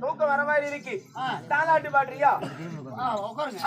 தூக்கம் வர மாதிரி இருக்கு. தாலாட்டு பாடுறியா? உட்காருங்க.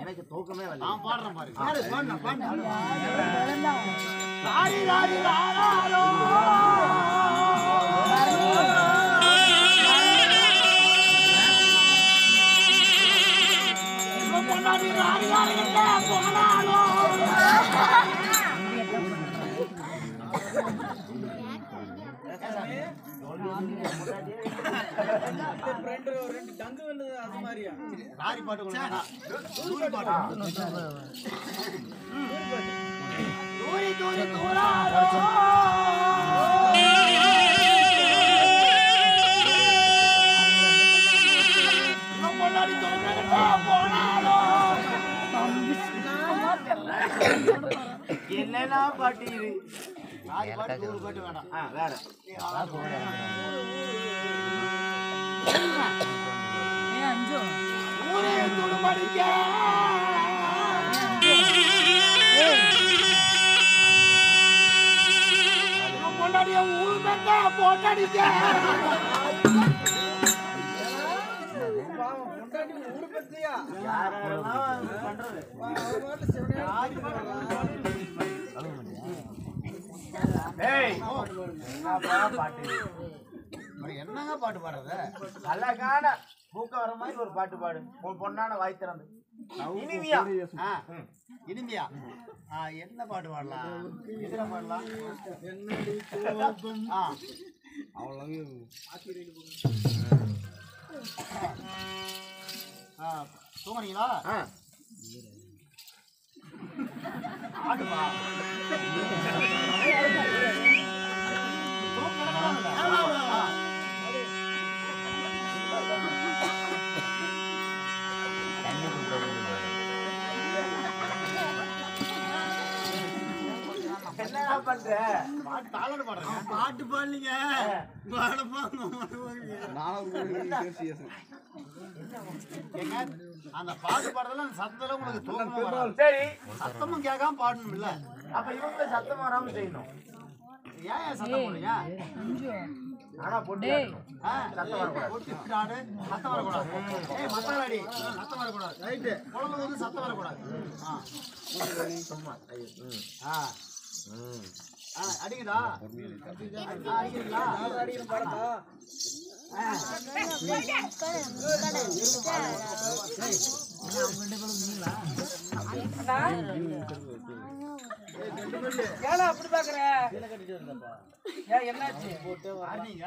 எனக்கு தூக்கமே வரல நான் பாடுறேன் பாரு பாடு, பாடு, பாடு. ராரி இவன் பொண்டாட்டி ராரி பாட்டு. தூரி பாட்டு தூரி. என்னன்னா பாட்டு இது பாட்டு வேணாம் வேற போட்டடிக்க பாட்டு என்னங்க பாட்டு பாடுறது? அழகான பூக்க வர மாதிரி ஒரு பாட்டு பாடு. உன் பொண்ணான வாய் திறந்து. இனிமையா? ஆ, இனிமையா? என்ன பாட்டு பாடலாம்? எதுல பாடலாம்? ஆ. ஆ, தூங்குறீங்களா? ஆ. பண்ற பாட்டு தாளோட பாடுறேங்க பாட்டு பாடலீங்க ஏங்க அந்த பாட்டு பாடுறதுல அந்த சத்தத்துல உங்களுக்கு தூக்கமே சரி. சத்தமும் கேட்காம பாடணும் இல்ல அப்ப இவங்க சத்தம் வராம செய்யணும். ஏன் ஏன் சத்தம் போடுறீங்க? ஆனா பொட்டி ஆடணும். ஆ, போட்டு ஆடு, சத்தம் வரக்கூடாது. ஏய் சத்தம் வரக்கூடாது. ரைட்டு. குழம்பு வந்து சத்தம் வரக்கூடாது. ஆ. ம். ஆ, அடிக்குதா ஆ, அடிக்கிறீங்களா ஏடா அப்படி பாக்குற? ஏன் என்னாச்சு? ஆடுனீங்க?